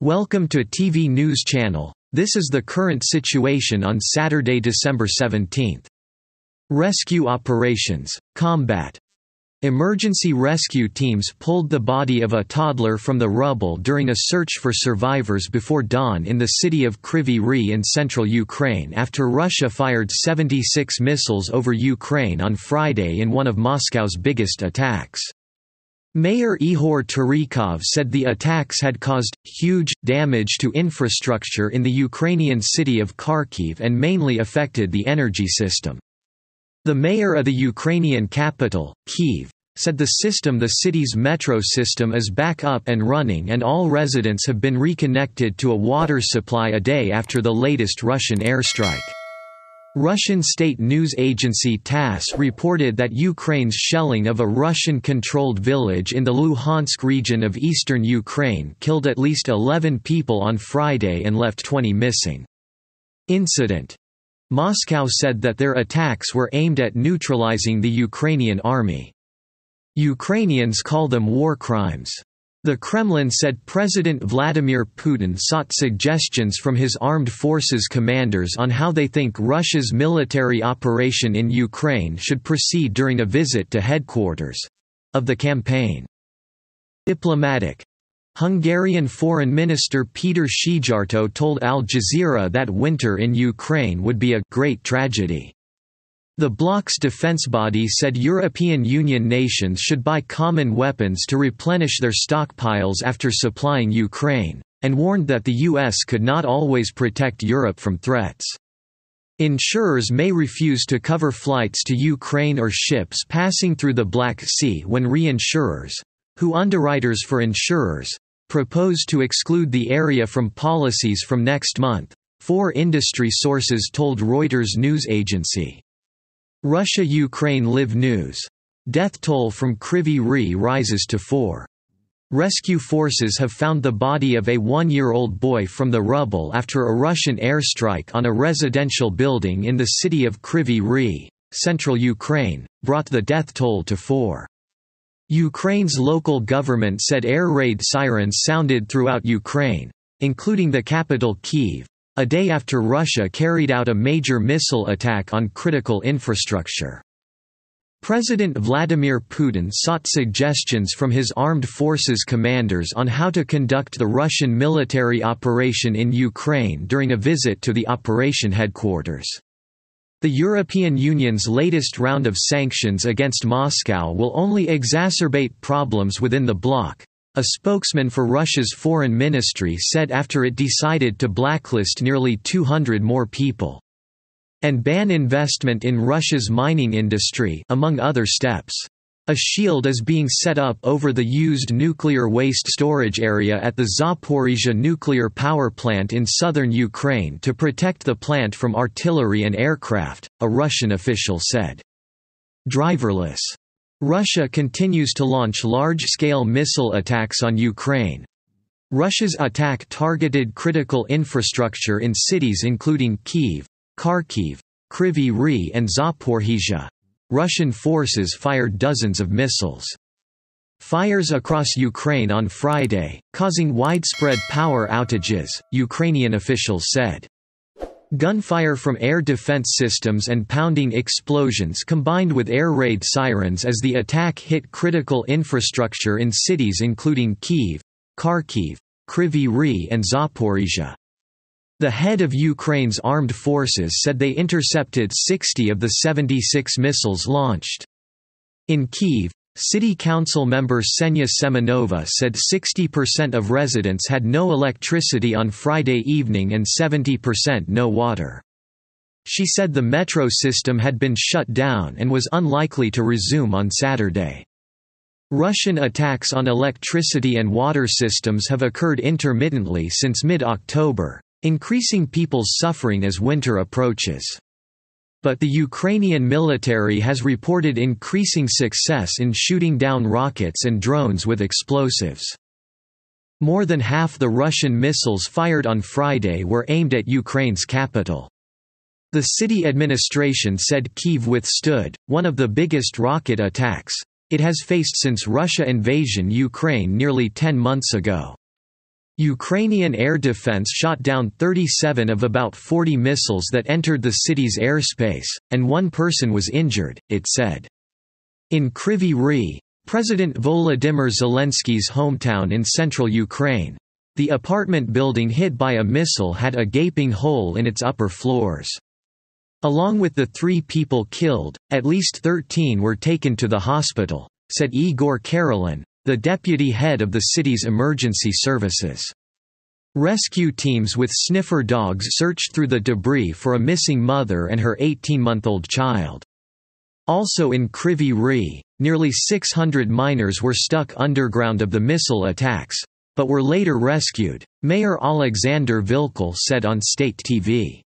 Welcome to TV News Channel. This is the current situation on Saturday, December 17. Rescue operations, combat. Emergency rescue teams pulled the body of a toddler from the rubble during a search for survivors before dawn in the city of Kryvyi Rih in central Ukraine after Russia fired 76 missiles over Ukraine on Friday in one of Moscow's biggest attacks. Mayor Ihor Terekhov said the attacks had caused huge damage to infrastructure in the Ukrainian city of Kharkiv and mainly affected the energy system. The mayor of the Ukrainian capital, Kyiv, said the system the city's metro system is back up and running and all residents have been reconnected to a water supply a day after the latest Russian airstrike. Russian state news agency TASS reported that Ukraine's shelling of a Russian-controlled village in the Luhansk region of eastern Ukraine killed at least 11 people on Friday and left 20 missing. Incident. Moscow said that their attacks were aimed at neutralizing the Ukrainian army. Ukrainians call them war crimes. The Kremlin said President Vladimir Putin sought suggestions from his armed forces commanders on how they think Russia's military operation in Ukraine should proceed during a visit to headquarters of the campaign. Diplomatic Hungarian Foreign Minister Peter Szijjártó told Al Jazeera that winter in Ukraine would be a great tragedy. The bloc's defense body said European Union nations should buy common weapons to replenish their stockpiles after supplying Ukraine, and warned that the US could not always protect Europe from threats. Insurers may refuse to cover flights to Ukraine or ships passing through the Black Sea when reinsurers, who underwriters for insurers, propose to exclude the area from policies from next month, four industry sources told Reuters news agency. Russia–Ukraine Live News. Death toll from Kryvyi Rih rises to four. Rescue forces have found the body of a one-year-old boy from the rubble after a Russian airstrike on a residential building in the city of Kryvyi Rih, central Ukraine, brought the death toll to four. Ukraine's local government said air raid sirens sounded throughout Ukraine, including the capital Kyiv, a day after Russia carried out a major missile attack on critical infrastructure. President Vladimir Putin sought suggestions from his armed forces commanders on how to conduct the Russian military operation in Ukraine during a visit to the operation headquarters. The European Union's latest round of sanctions against Moscow will only exacerbate problems within the bloc, a spokesman for Russia's foreign ministry said after it decided to blacklist nearly 200 more people and ban investment in Russia's mining industry among other steps. A shield is being set up over the used nuclear waste storage area at the Zaporizhia nuclear power plant in southern Ukraine to protect the plant from artillery and aircraft, a Russian official said. Driverless Russia continues to launch large-scale missile attacks on Ukraine. Russia's attack targeted critical infrastructure in cities including Kyiv, Kharkiv, Kryvyi Rih and Zaporizhia. Russian forces fired dozens of missiles. Fires across Ukraine on Friday, causing widespread power outages, Ukrainian officials said. Gunfire from air defense systems and pounding explosions combined with air raid sirens as the attack hit critical infrastructure in cities including Kyiv, Kharkiv, Kryvyi and Zaporizhia. The head of Ukraine's armed forces said they intercepted 60 of the 76 missiles launched. In Kyiv, City Council member Ksenia Semenova said 60% of residents had no electricity on Friday evening and 70% no water. She said the metro system had been shut down and was unlikely to resume on Saturday. Russian attacks on electricity and water systems have occurred intermittently since mid-October, increasing people's suffering as winter approaches. But the Ukrainian military has reported increasing success in shooting down rockets and drones with explosives. More than half the Russian missiles fired on Friday were aimed at Ukraine's capital. The city administration said Kyiv withstood, one of the biggest rocket attacks, it has faced since Russia invasion Ukraine nearly 10 months ago. Ukrainian air defense shot down 37 of about 40 missiles that entered the city's airspace, and one person was injured, it said. In Kryvyi Rih, President Volodymyr Zelensky's hometown in central Ukraine, the apartment building hit by a missile had a gaping hole in its upper floors. Along with the three people killed, at least 13 were taken to the hospital, said Igor Karelin, the deputy head of the city's emergency services. Rescue teams with sniffer dogs searched through the debris for a missing mother and her 18-month-old child. Also in Kryvyi Rih, nearly 600 miners were stuck underground of the missile attacks, but were later rescued, Mayor Alexander Vilkul said on state TV.